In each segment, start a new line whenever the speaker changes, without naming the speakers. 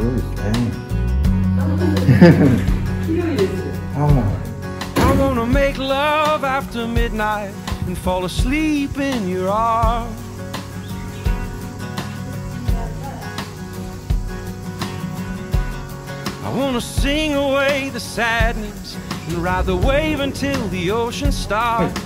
I wanna make love after midnight and fall asleep in your arms. I wanna sing away the sadness and ride the wave until the ocean stops.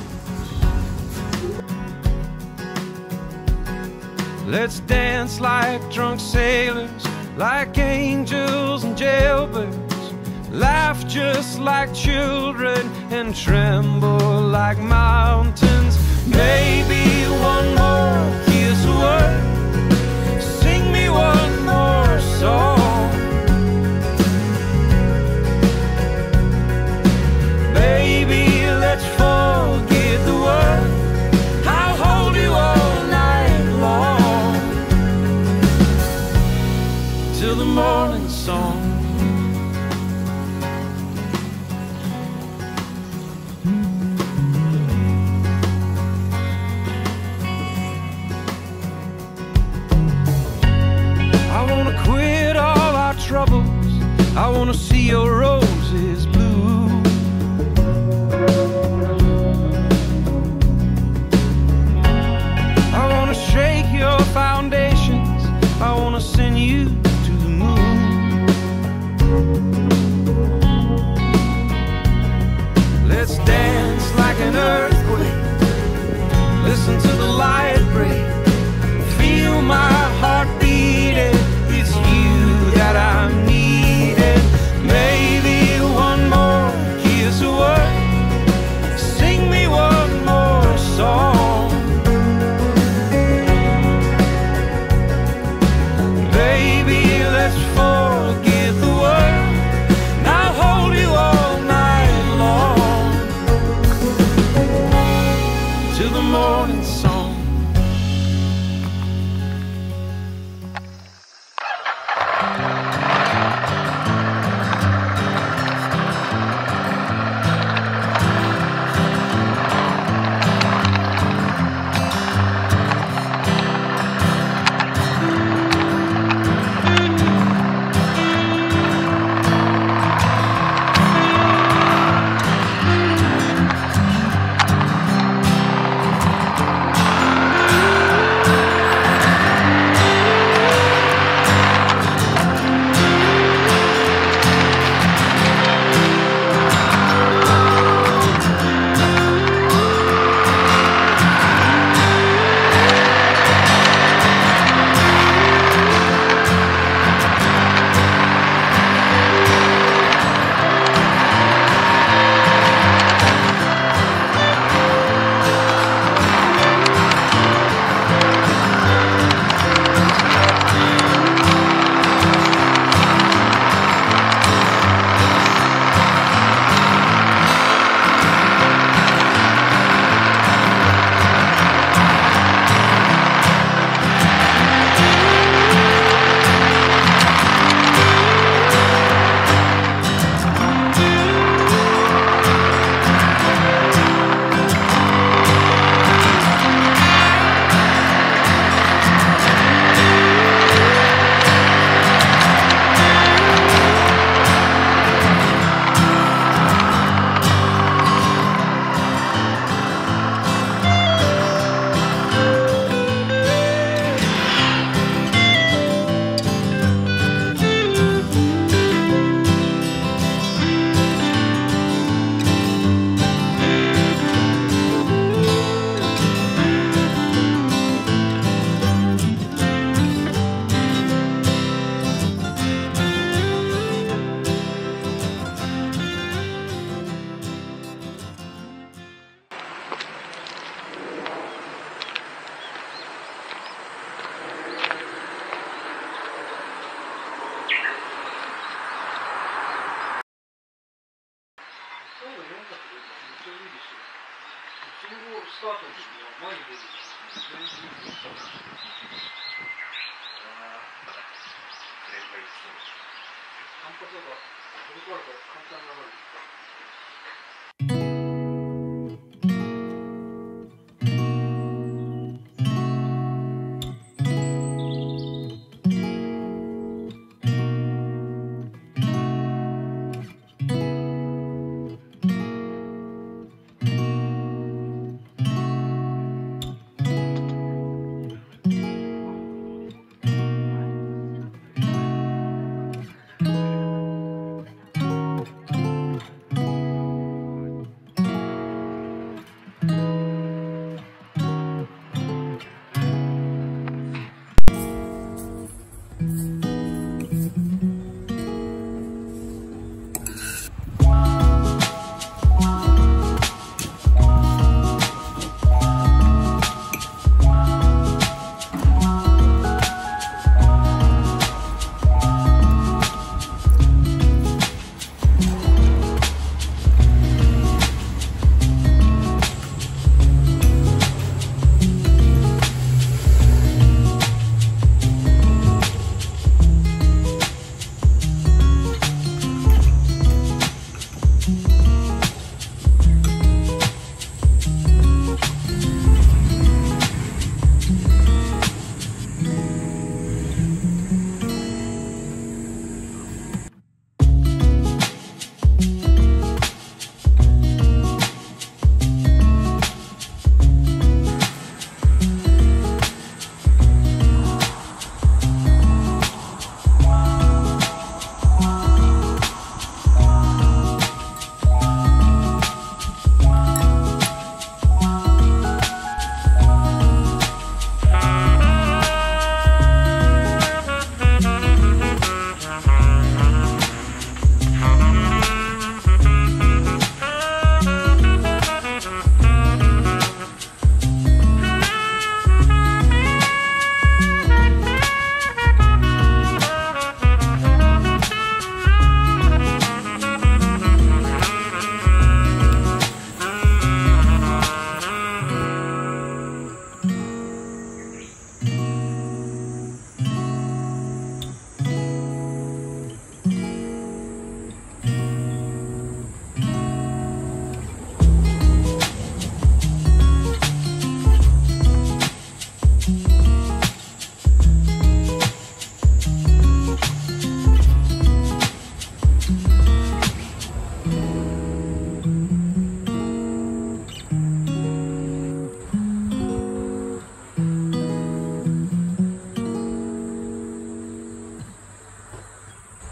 Let's dance like drunk sailors, like angels and jailbirds. Laugh just like children and tremble like mountains. Maybe one more kiss word. I wanna see your roses blue. I wanna shake your foundations. I wanna send you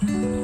hmm